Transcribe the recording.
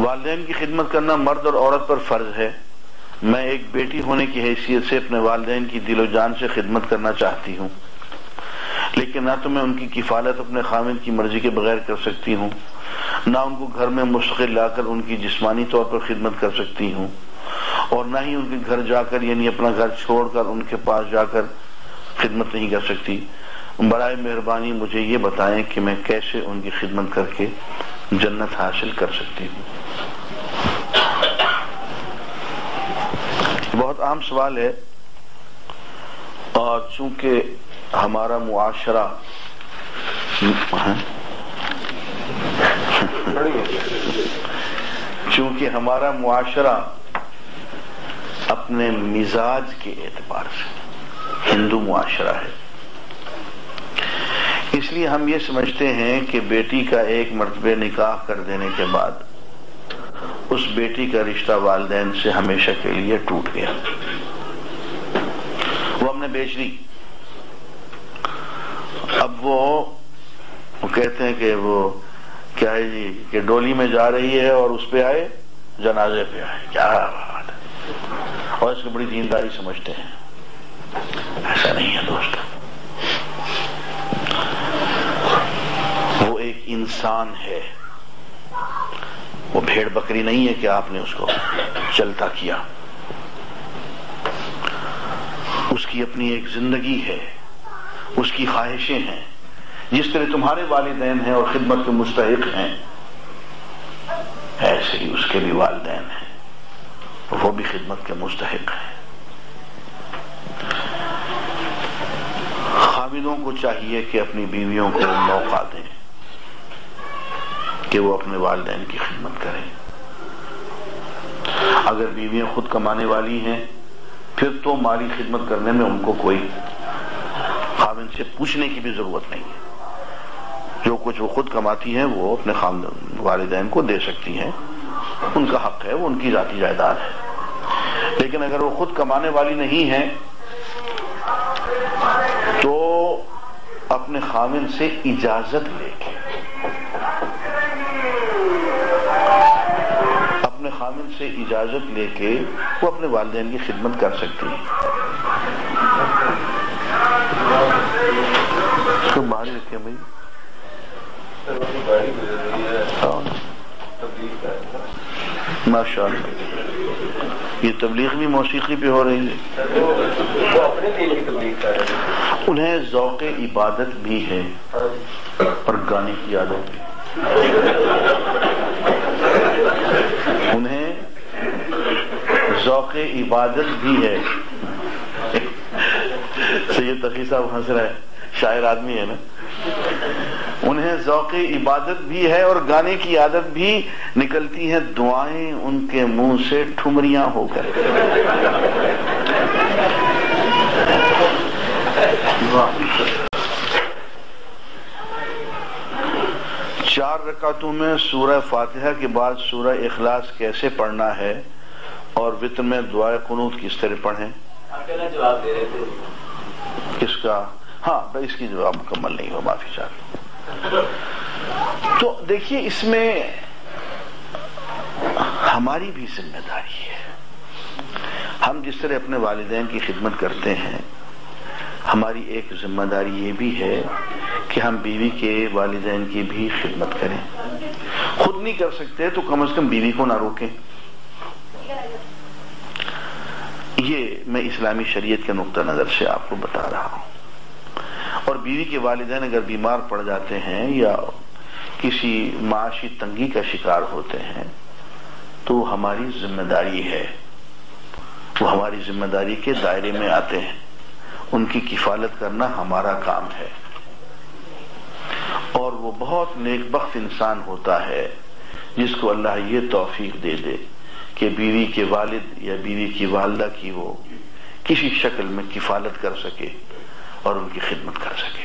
वालदेन की खिदमत करना मर्द और औरत पर फ़र्ज़ है। मैं एक बेटी होने की हैसियत से अपने वालदेन की दिलो जान से खिदमत करना चाहती हूँ। लेकिन ना तो मैं उनकी किफालत अपने खामिद की मर्ज़ी के बगैर कर सकती हूँ, ना उनको घर में मुश्किल लाकर उनकी जिस्मानी तौर पर खिदमत कर सकती हूँ, और ना ही उनके घर जाकर, यानी अपना घर छोड़कर, उनके पास जाकर खिदमत नहीं कर सकती। बरए मेहरबानी मुझे ये बताएँ कि मैं कैसे उनकी खिदमत करके जन्नत हासिल कर सकती हूँ। बहुत आम सवाल है, और चूँकि हमारा मुआशरा चूँकि हमारा मुआशरा अपने मिजाज के एतबार से, हिंदू मुआशरा है। इसलिए हम ये समझते हैं कि बेटी का एक मरतबे निकाह कर देने के बाद उस बेटी का रिश्ता वालदेन से हमेशा के लिए टूट गया। वो हमने बेच दी। अब वो, वो कहते हैं कि वो क्या है जी कि डोली में जा रही है और उस पे आए जनाजे पे आए। क्या बात और इसको बड़ी दीनदारी समझते हैं। ऐसा नहीं है दोस्तों वो एक इंसान है। वो भेड़ बकरी नहीं है कि आपने उसको चलता किया। उसकी अपनी एक ज़िंदगी है। उसकी ख्वाहिशें हैं। जिस तरह तुम्हारे वालदेन हैं और खिदमत के मुस्तक हैं, ऐसे ही उसके भी वालदेन हैं। वो भी खिदमत के मुस्तक हैं। खामिदों को चाहिए कि अपनी बीवियों को मौका दें। कि वो अपने वालदेन की खिदमत करें। अगर बीवियाँ खुद कमाने वाली हैं, फिर तो माली खिदमत करने में उनको कोई खामिन से पूछने की भी ज़रूरत नहीं है। जो कुछ वो खुद कमाती हैं, वो अपने वालदेन को दे सकती हैं। उनका हक है, वो उनकी जाति जायदाद है। लेकिन अगर वो खुद कमाने वाली नहीं है तो अपने खामिन से इजाज़त लेके खामिन से इजाज़त लेके वो अपने वालदेन की खिदमत कर सकती है। इसको बाहर रखे भाई। माशा ये तबलीग भी मौसीकी पे हो रही है। उन्हें जौक इबादत भी है और गाने की आदत भी उन्हें जौक इबादत भी है। सैयद तकी साहब हंस रहे हैं। शायर आदमी है ना? उन्हें जौक इबादत भी है और गाने की आदत भी निकलती है। दुआएँ उनके मुँह से ठुमरियाँ होकर। चार रकातों में सूरह फातिहा के बाद सूरह इखलास कैसे पढ़ना है? और वित्र में दुआ कनूत किस तरह पढ़ें? जवाब दे रहे थे? किसका? हाँ भाई इसकी जवाब मुकम्मल नहीं हो माफ़ी चाहता तो देखिए इसमें हमारी भी ज़िम्मेदारी है। हम जिस तरह अपने वालदेन की खिदमत करते हैं हमारी एक ज़िम्मेदारी ये भी है कि हम बीवी के वालदेन की भी खिदमत करें। खुद नहीं कर सकते तो कम से कम बीवी को ना रोकें। ये मैं इस्लामी शरीयत के नुकता नज़र से आपको बता रहा हूँ। और बीवी के वालदेन अगर बीमार पड़ जाते हैं या किसी माशी तंगी का शिकार होते हैं तो हमारी ज़िम्मेदारी है। वो हमारी ज़िम्मेदारी के दायरे में आते हैं। उनकी किफालत करना हमारा काम है। और वो बहुत नेकबख्त इंसान होता है, जिसको अल्लाह ये तौफीक दे दे। कि बीवी के वालिद या बीवी की वालदा की वो किसी शक्ल में किफालत कर सके और उनकी खिदमत कर सके।